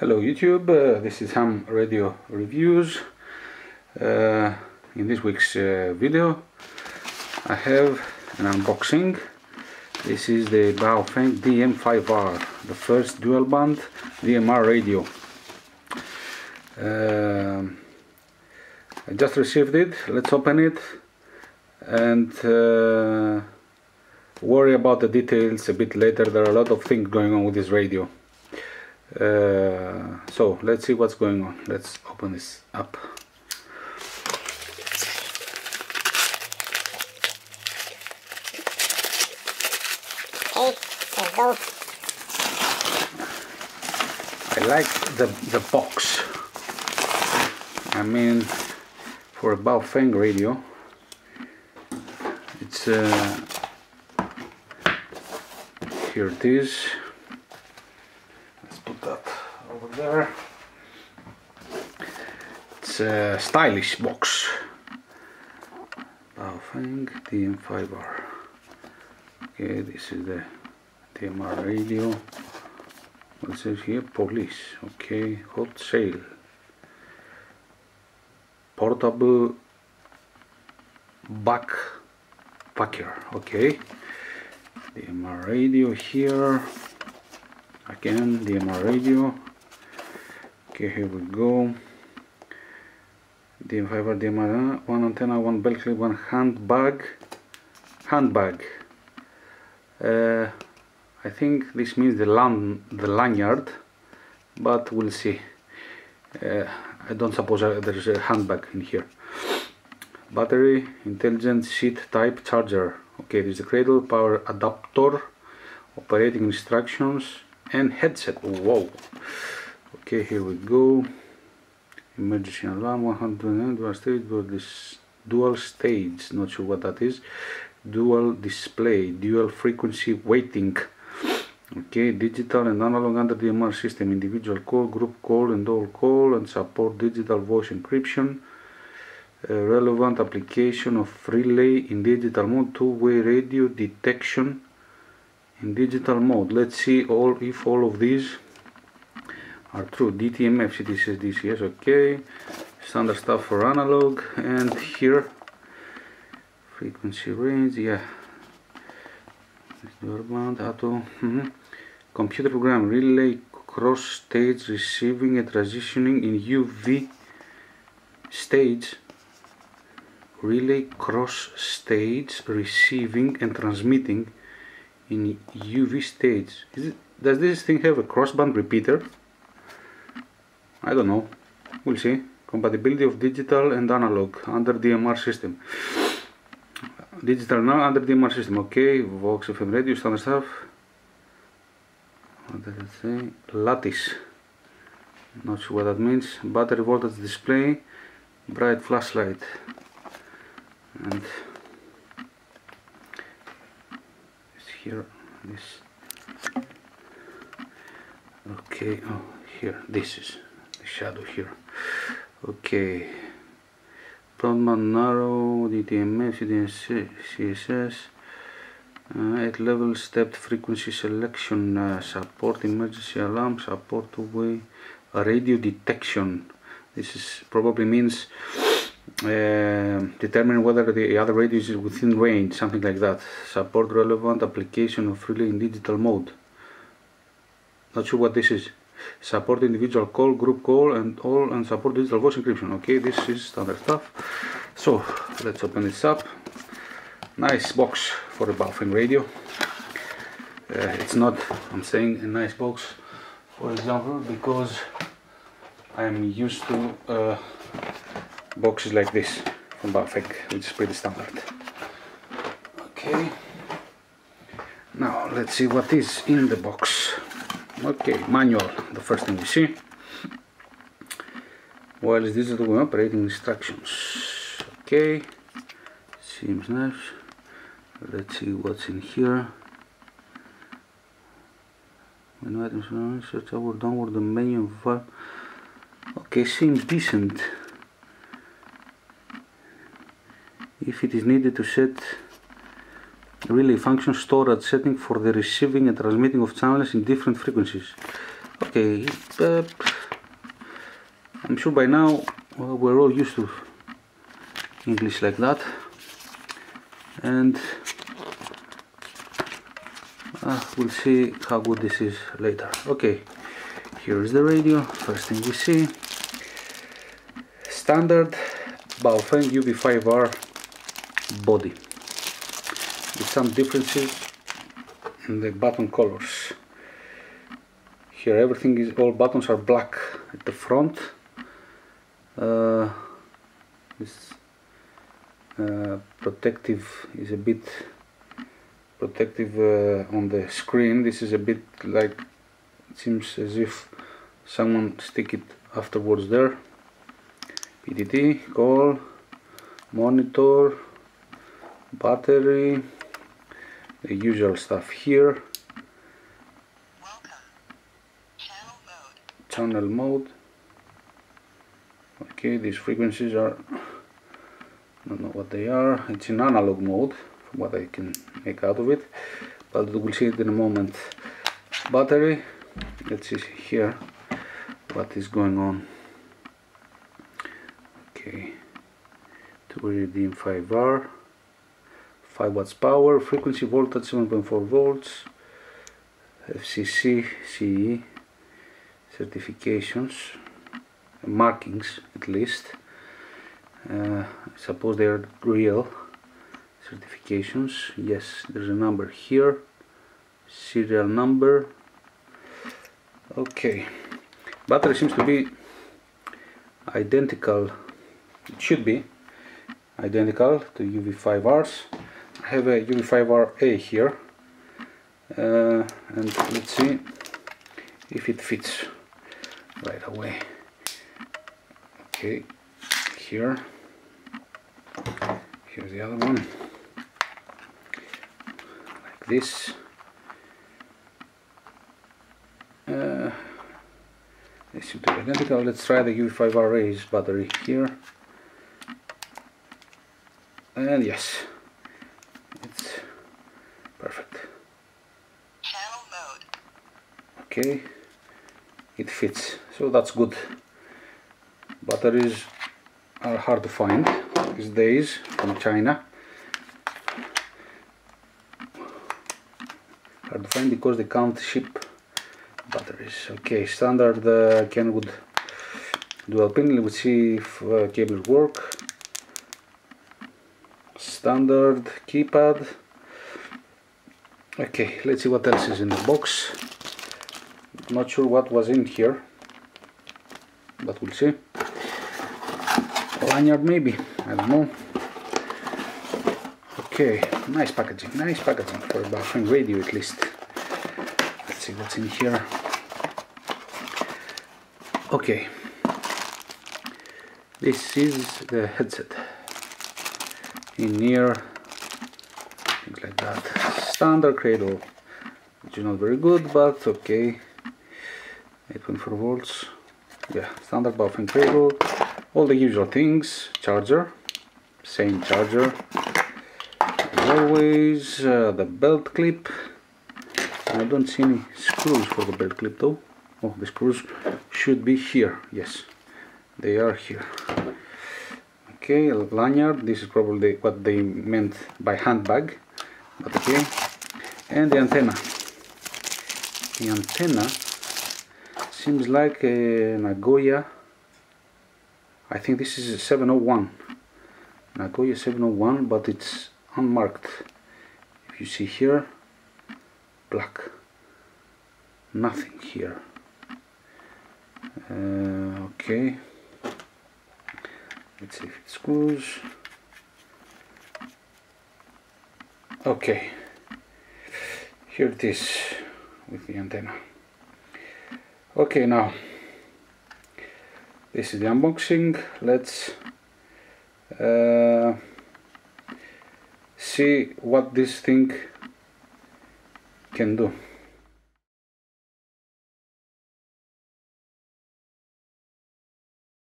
Hello YouTube, uh, this is Ham Radio Reviews. Uh, in this week's uh, video I have an unboxing. This is the Baofeng DM5R, the first dual band DMR radio. Um, I just received it, let's open it and uh, worry about the details a bit later. There are a lot of things going on with this radio. Uh, so let's see what's going on. Let's open this up Okay, there we go. I like the the box. I mean for a Baofeng radio it's uh, here it is let's put that over there. It's a stylish box. Baofeng DM5R okay this is the DMR radio. What says here police. Okay hot sale. Portable backpacker okay. DMR radio here. Again DMR radio okay here we go. DM5R DMR one antenna one belt clip one handbag. Handbag. Uh, I think this means the lan the lanyard but we'll see. Uh, I don't suppose there's a handbag in here. Battery intelligent seat type charger. Okay there's a cradle power adapter operating instructions and headset. Whoa okay here we go. Emergency alarm 100 dual stage this dual stage not sure what that is. Dual display dual frequency waiting okay digital and analog under DMR system individual call group call and all call and support digital voice encryption. Uh, relevant application of relay in digital mode two-way radio detection in digital mode. Let's see all if all of these are true. DTMF CTCS DCS okay. Standard stuff for analog. And here frequency range yeah. Band auto mm -hmm. computer program relay cross stage receiving and transitioning in UV stage. Relay cross stage receiving and transmitting in UV stage. It, does this thing have a crossband repeater I don't know. We'll see. Compatibility of digital and analog under DMR system. Digital now under DMR system. Okay Vox FM radio standard stuff. What does it say? Lattice. Not sure what that means. Battery voltage display bright flashlight. And here this. Okay oh here this is shadow here okay Broadband narrow, DTMF, CSS, uh, 8 level stepped frequency selection, uh, support emergency alarm, support two-way radio detection. This is probably means uh, determining whether the other radio is within range, something like that. Support relevant application of relay in digital mode. Not sure what this is support individual call, group call, and all, and support digital voice encryption. Okay, this is standard stuff. So let's open this up. Nice box for a Baofeng radio. Uh, it's not, I'm saying, a nice box, for example, because I'm used to uh, boxes like this from Baofeng, which is pretty standard. Okay. Now let's see what is in the box okay manual the first thing we see. Wireless digital operating instructions? Okay seems nice let's see what's in here. Menu items search upward downward the menu okay seems decent if it is needed to set relay function storage setting for the receiving and transmitting of channels in different frequencies. Okay uh, I'm sure by now well, we're all used to English like that. And uh, we'll see how good this is later. Okay here is the radio first thing we see. Standard Baofeng UV5R body some differences in the button colors. Here everything is all buttons are black at the front. Uh, this uh, protective is a bit protective uh, on the screen. This is a bit like it seems as if someone stick it afterwards there. PTT call monitor battery the usual stuff here. Channel mode. Okay these frequencies are I don't know what they are. It's in analog mode from what I can make out of it. But we'll see it in a moment. Battery let's see here what is going on. Okay. DM5R 5 watts power frequency voltage 7.4 volts FCC CE certifications markings at least. Uh, I suppose they are real certifications. Yes there's a number here serial number. Okay. Battery seems to be identical. It should be identical to UV5Rs I have a UV5RA here. Uh, and let's see if it fits right away. Okay here. Here's the other one. Like this. Uh, they seem to be identical. Let's try the UV5RA's battery here. And yes it's perfect okay it fits. So that's good. Batteries are hard to find these days from China. Hard to find because they can't ship batteries. Okay standard uh, Kenwood dual pin. Let's see if uh, cables work. Standard keypad. Okay let's see what else is in the box not sure what was in here but we'll see. Lanyard maybe. I don't know. Okay nice packaging nice packaging for a Baofeng radio at least. Let's see what's in here. Okay. This is the headset. In here things like that. Standard cradle. Which is not very good but okay 8.4 volts. Yeah standard Baofeng cradle all the usual things. Charger. Same charger. As always uh, the belt clip. I don't see any screws for the belt clip though. Oh the screws should be here. Yes they are here. Okay lanyard. This is probably what they meant by handbag. But okay. And the antenna. The antenna seems like a Nagoya I think this is a 701 Nagoya 701 but it's unmarked. If you see here black. Nothing here. Uh, okay. Let's see if it screws. Okay. Here it is with the antenna okay now this is the unboxing. Let's uh, see what this thing can do